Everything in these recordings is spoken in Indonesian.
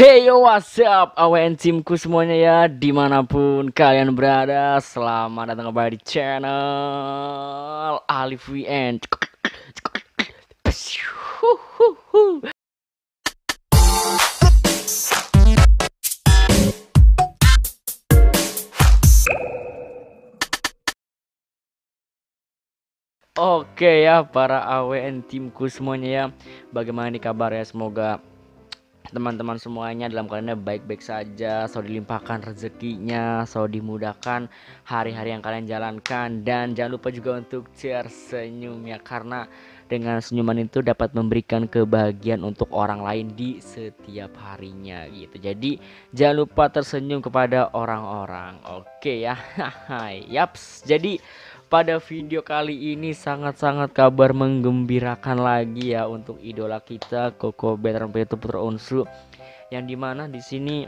Hey yo what's up? AWN timku semuanya ya Di mana pun kalian berada Selamat datang kembali di channel Alif WN Oke ya para AWN timku semuanya ya Bagaimana nih kabar ya semoga teman-teman semuanya dalam keadaannya baik-baik saja, selalu dilimpahkan rezekinya, selalu dimudahkan hari-hari yang kalian jalankan dan jangan lupa juga untuk tersenyum ya karena dengan senyuman itu dapat memberikan kebahagiaan untuk orang lain di setiap harinya gitu. Jadi jangan lupa tersenyum kepada orang-orang. Oke ya. Yaps. Jadi pada video kali ini sangat-sangat kabar menggembirakan lagi ya untuk idola kita Koko Veteran Peto Putra Unsu yang di mana di sini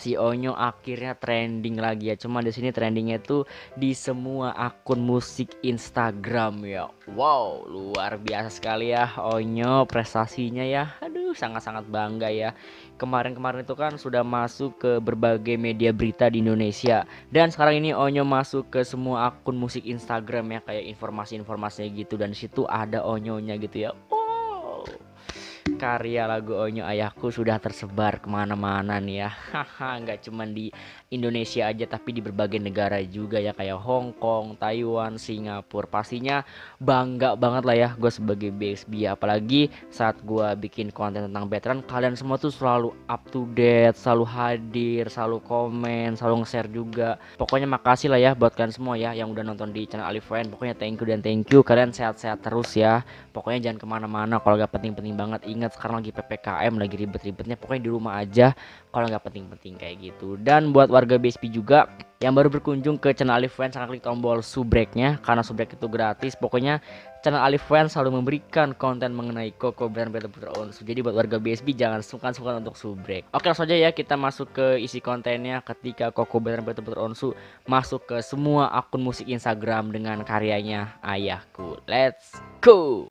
si Onyo akhirnya trending lagi ya. Cuma di sini trendingnya itu di semua akun musik Instagram ya. Wow, luar biasa sekali ya Onyo prestasinya ya. Aduh, sangat-sangat bangga ya. Kemarin-kemarin itu kan sudah masuk ke berbagai media berita di Indonesia dan sekarang ini Onyo masuk ke semua akun musik Instagram ya kayak informasi-informasinya gitu dan situ ada Onyonya gitu ya. Wow karya lagu Onyo Ayahku sudah tersebar ke mana-mana nih ya. Haha nggak cuman di Indonesia aja tapi di berbagai negara juga ya kayak Hong Kong, Taiwan, Singapura. Pastinya bangga banget lah ya gue sebagai BSB apalagi saat gue bikin konten tentang veteran kalian semua tuh selalu up to date selalu hadir selalu komen selalu nge-share juga. Pokoknya makasih lah ya buat kalian semua ya yang udah nonton di channel Alif pokoknya thank you dan thank you. Kalian sehat-sehat terus ya. Pokoknya jangan ke mana-mana kalau gak penting-penting banget. Ingat sekarang lagi ppkm lagi ribet-ribetnya pokoknya di rumah aja kalau nggak penting-penting kayak gitu. Dan buat warga BSP juga yang baru berkunjung ke channel Alif Fan sangat klik tombol subreknya karena subrek itu gratis. Pokoknya channel Alif Fan selalu memberikan konten mengenai Koko brand Battle Putra Onsu. Jadi buat warga BSB jangan sungkan-sungkan untuk subrek. Oke langsung aja ya kita masuk ke isi kontennya. Ketika Koko brand Battle Putra Onsu masuk ke semua akun musik Instagram dengan karyanya Ayahku. Let's go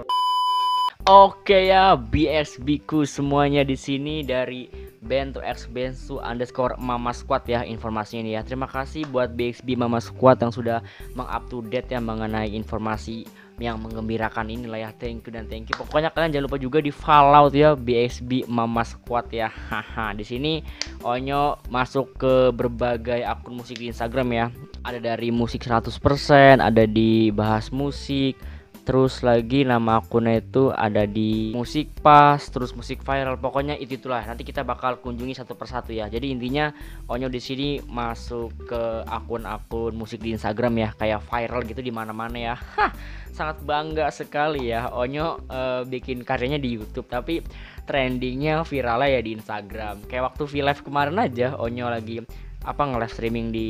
Oke ya, BSB ku semuanya di sini dari band X to underscore Mama Squad ya informasinya ini ya. Terima kasih buat BXB Mama Squad yang sudah mengup to date ya mengenai informasi yang menggembirakan ini lah ya. Thank you dan thank you. Pokoknya kalian jangan lupa juga di follow ya BXB Mama Squad ya. Haha. Di sini Onyo masuk ke berbagai akun musik di Instagram ya. Ada dari musik 100%, ada di bahas musik, terus lagi nama akunnya itu ada di musik pas terus musik viral. Pokoknya itu itulah. Nanti kita bakal kunjungi satu persatu ya. Jadi intinya Onyo di sini masuk ke akun-akun musik di Instagram ya. Kayak viral gitu di mana-mana ya. Hah, sangat bangga sekali ya Onyo uh, bikin karyanya di YouTube. Tapi trendingnya viralnya ya di Instagram. Kayak waktu V-Live kemarin aja Onyo lagi apa nge-live streaming di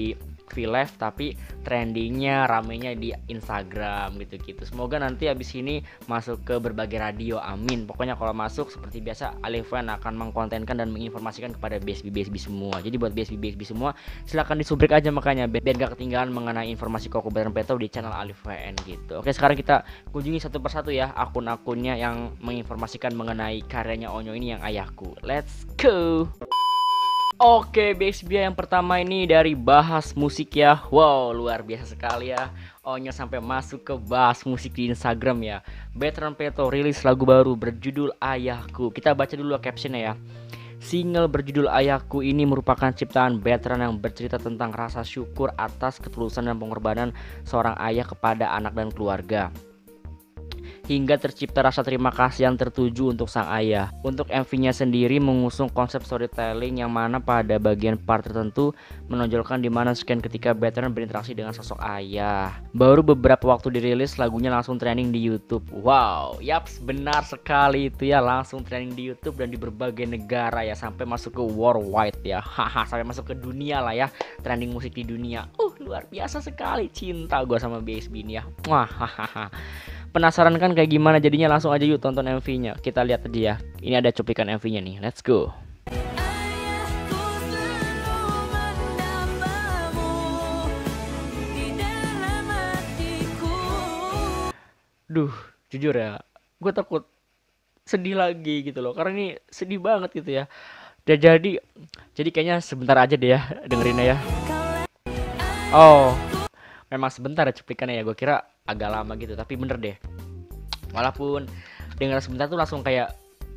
V-Live tapi trendingnya ramenya di Instagram gitu-gitu. Semoga nanti habis ini masuk ke berbagai radio amin. Pokoknya kalau masuk seperti biasa Alifan akan mengkontenkan dan menginformasikan kepada BSB BSB semua. Jadi buat BSB BSB semua silahkan disubrek aja makanya biar gak ketinggalan mengenai informasi Koko Bareng Peto di channel Alifan gitu. Oke sekarang kita kunjungi satu persatu ya akun-akunnya yang menginformasikan mengenai karyanya Onyo ini yang ayahku. Let's go Oke, Bexbia yang pertama ini dari bahas musik ya. Wow, luar biasa sekali ya. Onyo sampai masuk ke bahas musik di Instagram ya. Veteran Peto rilis lagu baru berjudul Ayahku. Kita baca dulu captionnya ya. Single berjudul Ayahku ini merupakan ciptaan veteran yang bercerita tentang rasa syukur atas ketulusan dan pengorbanan seorang ayah kepada anak dan keluarga hingga tercipta rasa terima kasih yang tertuju untuk sang ayah. Untuk MV-nya sendiri mengusung konsep storytelling yang mana pada bagian part tertentu menonjolkan di mana sekian ketika veteran berinteraksi dengan sosok ayah. Baru beberapa waktu dirilis lagunya langsung trending di YouTube. Wow, yaps benar sekali itu ya langsung trending di YouTube dan di berbagai negara ya sampai masuk ke worldwide ya. Haha, sampai masuk ke dunia lah ya trending musik di dunia. Uh, luar biasa sekali cinta gue sama BSB ini ya. Wah, hahaha. Penasaran kan kayak gimana jadinya langsung aja yuk tonton MV-nya. Kita lihat aja ya. Ini ada cuplikan MV-nya nih. Let's go. Duh, jujur ya, gue takut sedih lagi gitu loh. Karena ini sedih banget gitu ya. udah jadi jadi kayaknya sebentar aja deh ya dengerinnya ya oh memang sebentar ya cuplikannya ya gue kira agak lama gitu tapi bener deh. Walaupun dengar sebentar tuh langsung kayak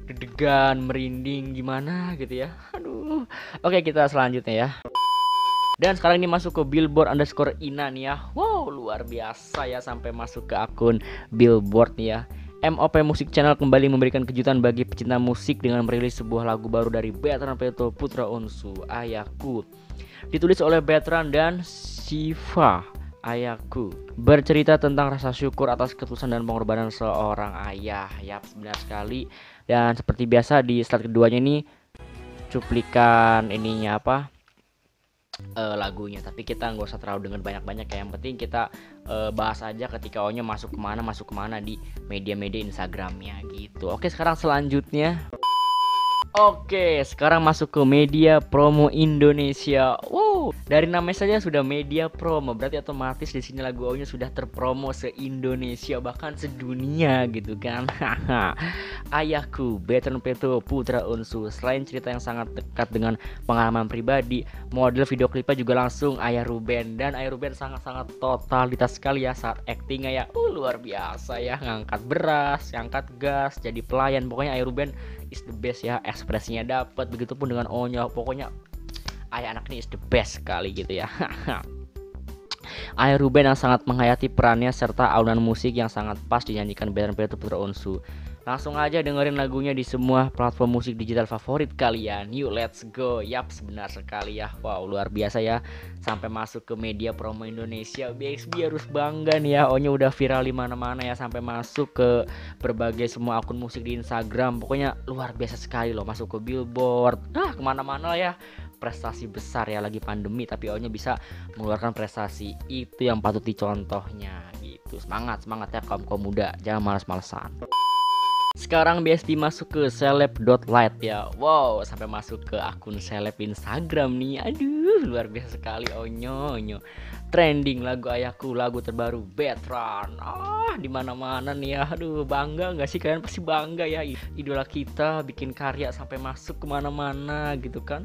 deg-degan merinding gimana gitu ya. Aduh. Oke kita selanjutnya ya. Dan sekarang ini masuk ke billboard underscore ina nih ya. Wow luar biasa ya sampai masuk ke akun billboard nih ya. MOP Music Channel kembali memberikan kejutan bagi pecinta musik dengan merilis sebuah lagu baru dari Betran Peto Putra Unsu, Ayahku. Ditulis oleh Betran dan Siva Ayahku. Bercerita tentang rasa syukur atas ketulusan dan pengorbanan seorang ayah. Ya, benar sekali. Dan seperti biasa di slide keduanya ini cuplikan ininya apa? uh, lagunya tapi kita nggak usah terlalu dengan banyak-banyak ya yang penting kita uh, bahas aja ketika Onyo masuk ke mana masuk ke mana di media-media Instagramnya gitu oke sekarang selanjutnya Oke, sekarang masuk ke media promo Indonesia. Wow, dari namanya saja sudah media promo, berarti otomatis di sini lagu Onyo sudah terpromo se Indonesia bahkan sedunia gitu kan. Ayahku, Beton Peto Putra Unsu. Selain cerita yang sangat dekat dengan pengalaman pribadi, model video klipnya juga langsung Ayah Ruben dan Ayah Ruben sangat-sangat totalitas sekali ya saat actingnya ya. Uh, luar biasa ya, ngangkat beras, ngangkat gas, jadi pelayan. Pokoknya Ayah Ruben is the best ya ekspresinya dapat begitupun dengan Onyo pokoknya ayah anak ini is the best sekali gitu ya Ayah Ruben yang sangat menghayati perannya serta alunan musik yang sangat pas dinyanyikan Peter Putra Onsu Langsung aja dengerin lagunya di semua platform musik digital favorit kalian. Yuk let's go. Yap, sebenar sekali ya. Wow, luar biasa ya. Sampai masuk ke media promo Indonesia. BXB harus bangga nih ya. Ohnya udah viral di mana-mana ya sampai masuk ke berbagai semua akun musik di Instagram. Pokoknya luar biasa sekali loh masuk ke Billboard. Nah, ke mana-mana ya prestasi besar ya lagi pandemi tapi ohnya bisa mengeluarkan prestasi itu yang patut dicontohnya gitu. Semangat semangat ya kaum kaum muda. Jangan malas-malesan. Sekarang BSD masuk ke seleb.light ya. Wow sampai masuk ke akun seleb Instagram nih. Aduh luar biasa sekali. Oh nyonyo. Trending lagu ayahku lagu terbaru Betran. Ah di mana nih ya. Aduh bangga nggak sih? Kalian pasti bangga ya. Idola kita bikin karya sampai masuk ke mana-mana gitu kan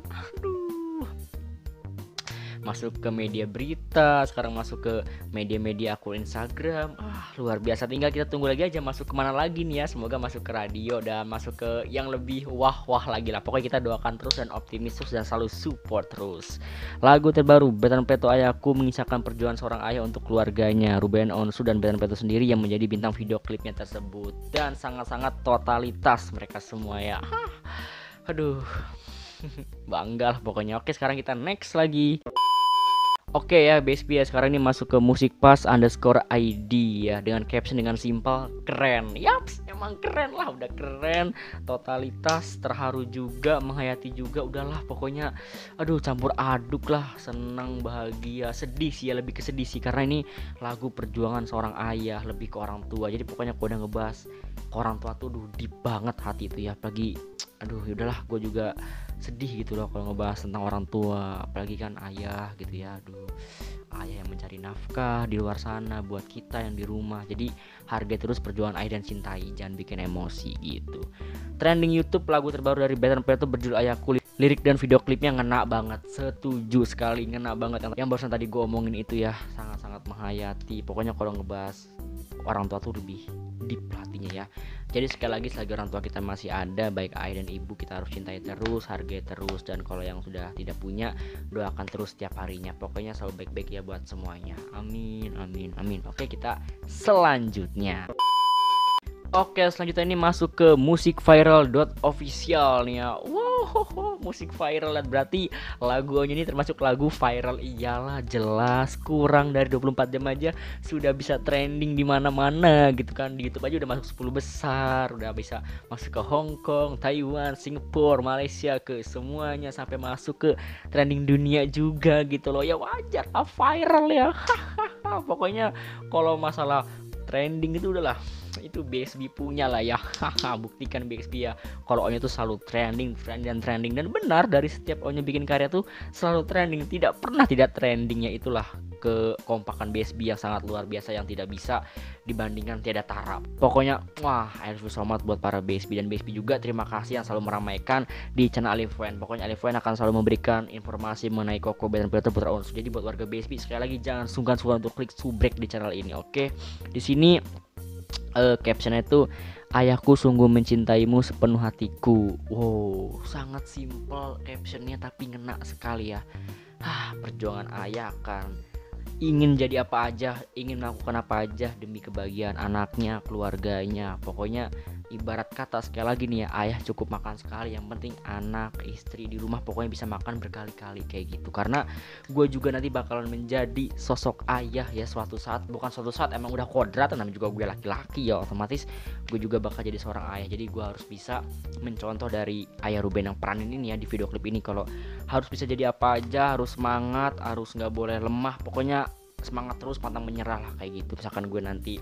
Masuk ke media berita sekarang masuk ke media-media akun Instagram. Ah luar biasa. Tinggal kita tunggu lagi aja masuk ke mana lagi nih ya. Semoga masuk ke radio dan masuk ke yang lebih wah wah lagi lah. Pokoknya kita doakan terus dan optimis terus dan selalu support terus. Lagu terbaru Betan Peto Ayahku mengisahkan perjuangan seorang ayah untuk keluarganya Ruben Onsu dan Betan Peto sendiri yang menjadi bintang video klipnya tersebut. Dan sangat-sangat totalitas mereka semua ya. Aduh bangga lah pokoknya. Oke sekarang kita next lagi. Oke ya BSB ya sekarang ini masuk ke musik pas underscore ID ya dengan caption dengan simpel keren. Yaps emang keren lah udah keren. Totalitas terharu juga menghayati juga udahlah pokoknya. Aduh campur aduk lah senang bahagia sedih sih ya lebih ke sedih sih karena ini lagu perjuangan seorang ayah lebih ke orang tua. Jadi pokoknya gue udah ngebahas orang tua tuh duh deep banget hati itu ya apalagi aduh yaudahlah gue juga sedih gitu loh kalau ngebahas tentang orang tua apalagi kan ayah gitu ya. Aduh ayah yang mencari nafkah di luar sana buat kita yang di rumah. Jadi harga terus perjuangan ayah dan cintai jangan bikin emosi gitu. Trending YouTube lagu terbaru dari Better Peto berjudul Ayah Kulit. Lirik dan video klipnya ngena banget setuju sekali ngena banget. Yang barusan tadi gue omongin itu ya sangat-sangat menghayati. Pokoknya kalau ngebahas orang tua tuh lebih deep hatinya ya. Jadi sekali lagi selagi orang tua kita masih ada baik ayah dan ibu kita harus cintai terus hargai terus dan kalau yang sudah tidak punya doakan terus setiap harinya. Pokoknya selalu baik-baik ya buat semuanya. Amin amin amin. Oke kita selanjutnya. Oke selanjutnya ini masuk ke musik viral official nih ya musik viral berarti lagunya ini termasuk lagu viral. Iyalah jelas kurang dari 24 jam aja sudah bisa trending di mana-mana gitu kan. Di YouTube aja udah masuk 10 besar udah bisa masuk ke Hong Kong, Taiwan, Singapura, Malaysia ke semuanya sampai masuk ke trending dunia juga gitu loh. Ya wajar lah viral ya. Pokoknya kalau masalah trending itu udahlah itu BSB punya lah ya buktikan BSB ya kalau Onyo tuh selalu trending trending dan trending dan benar dari setiap Onyo bikin karya tuh selalu trending tidak pernah tidak trendingnya itulah kekompakan BSB yang sangat luar biasa yang tidak bisa dibandingkan tiada tarap. Pokoknya wah I love you so much buat para BSB dan BSB juga terima kasih yang selalu meramaikan di channel Alif Wen. Pokoknya Alif Wen akan selalu memberikan informasi mengenai Koko dan Peter Putra Ons. Jadi buat warga BSB sekali lagi jangan sungkan-sungkan untuk klik subrek di channel ini, oke? Okay? Di sini uh, captionnya itu Ayahku sungguh mencintaimu sepenuh hatiku. Wow, sangat simpel captionnya tapi ngena sekali ya. Ah, perjuangan ayah kan ingin jadi apa aja, ingin melakukan apa aja demi kebahagiaan anaknya, keluarganya. Pokoknya ibarat kata sekali lagi nih ya, ayah cukup makan sekali. Yang penting anak, istri di rumah pokoknya bisa makan berkali-kali kayak gitu. Karena gue juga nanti bakalan menjadi sosok ayah ya suatu saat, bukan suatu saat emang udah kodrat, namanya juga gue laki-laki ya otomatis gue juga bakal jadi seorang ayah. Jadi gue harus bisa mencontoh dari ayah Ruben yang peranin ini ya di video klip ini kalau harus bisa jadi apa aja, harus semangat, harus nggak boleh lemah. Pokoknya semangat terus pantang menyerah lah kayak gitu misalkan gue nanti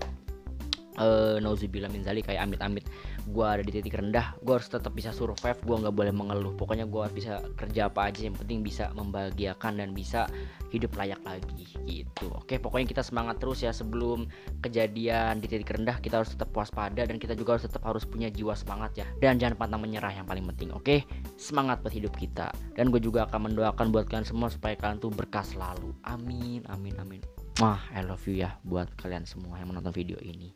uh, nauzubillah min kayak amit-amit. Gue ada di titik rendah gue harus tetap bisa survive gue nggak boleh mengeluh. Pokoknya gue harus bisa kerja apa aja yang penting bisa membahagiakan dan bisa hidup layak lagi gitu. Oke pokoknya kita semangat terus ya sebelum kejadian di titik rendah kita harus tetap waspada dan kita juga harus tetap harus punya jiwa semangat ya. Dan jangan pantang menyerah yang paling penting oke? Semangat buat hidup kita. Dan gue juga akan mendoakan buat kalian semua supaya kalian tuh berkah selalu. Amin amin amin Wah, I love you ya buat kalian semua yang menonton video ini.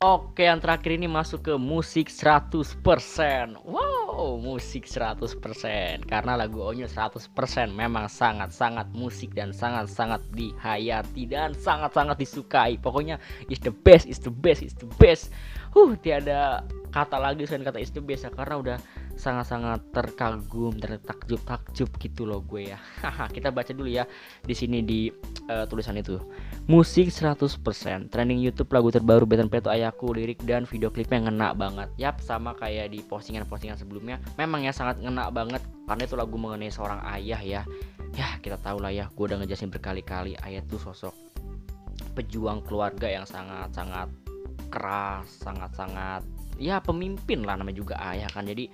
Oke, yang terakhir ini masuk ke musik 100%. Wow, musik 100%. Karena lagu Onyo 100% memang sangat-sangat musik dan sangat-sangat dihayati dan sangat-sangat disukai. Pokoknya is the best, is the best, is the best. Huh, tiada kata lagi selain kata is the best ya karena udah sangat-sangat terkagum tertakjub-takjub gitu loh gue ya. Kita baca dulu ya di sini di uh, tulisan itu. Musik 100% trending YouTube lagu terbaru Betan Peto Ayahku lirik dan video klipnya ngena banget. Yap sama kayak di postingan-postingan sebelumnya. Memang ya sangat ngena banget karena itu lagu mengenai seorang ayah ya. Ya kita tahu lah ya gue udah ngejelasin berkali-kali ayah tuh sosok pejuang keluarga yang sangat-sangat keras sangat-sangat ya pemimpin lah namanya juga ayah kan. Jadi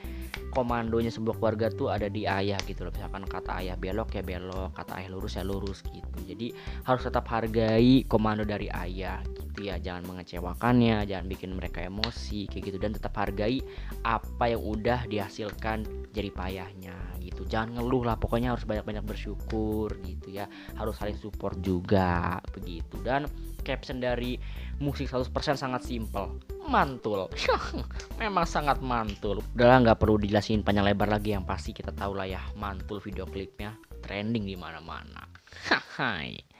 komandonya sebuah keluarga tuh ada di ayah gitu loh. Misalkan kata ayah belok ya belok. Kata ayah lurus ya lurus gitu. Jadi harus tetap hargai komando dari ayah gitu ya. Jangan mengecewakannya jangan bikin mereka emosi kayak gitu. Dan tetap hargai apa yang udah dihasilkan jadi payahnya gitu. Jangan ngeluh lah pokoknya harus banyak-banyak bersyukur gitu ya. Harus saling support juga begitu. Dan caption dari musik 100% sangat simple mantul. Memang sangat mantul. Udahlah nggak perlu dijelasin panjang lebar lagi yang pasti kita tahu lah ya mantul video klipnya trending di mana-mana. Hai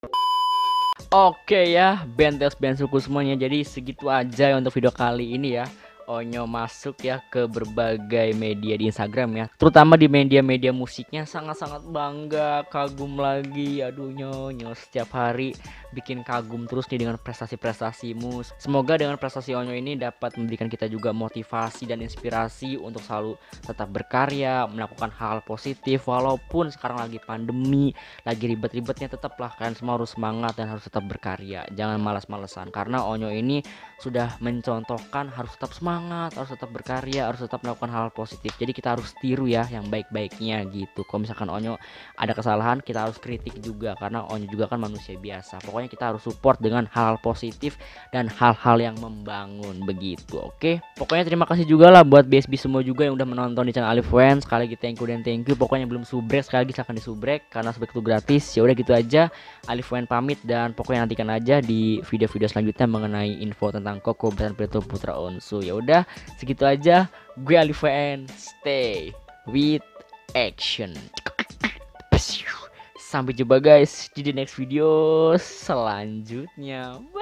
Oke ya, bentes band suku semuanya. Jadi segitu aja ya untuk video kali ini ya. Onyo masuk ya ke berbagai media di Instagram ya terutama di media-media musiknya sangat-sangat bangga kagum lagi aduh nyonyo setiap hari bikin kagum terus nih dengan prestasi-prestasimu. Semoga dengan prestasi Onyo ini dapat memberikan kita juga motivasi dan inspirasi untuk selalu tetap berkarya melakukan hal positif walaupun sekarang lagi pandemi lagi ribet-ribetnya tetaplah kalian semua harus semangat dan harus tetap berkarya. Jangan malas-malesan karena Onyo ini sudah mencontohkan harus tetap semangat semangat harus tetap berkarya harus tetap melakukan hal positif. Jadi kita harus tiru ya yang baik-baiknya gitu. Kalau misalkan Onyo ada kesalahan kita harus kritik juga karena Onyo juga kan manusia biasa. Pokoknya kita harus support dengan hal, -hal positif dan hal-hal yang membangun begitu oke? Pokoknya terima kasih juga lah buat BSB semua juga yang udah menonton di channel Alif Wen sekali lagi thank you dan thank you. Pokoknya belum subrek sekali lagi silahkan disubrek karena subrek itu gratis. Ya udah gitu aja. Alif Wen pamit dan pokoknya nantikan aja di video-video selanjutnya mengenai info tentang Koko dan Putra Onsu. Ya udah segitu aja. Gue Alif VN stay with action sampai jumpa guys di next video selanjutnya. Bye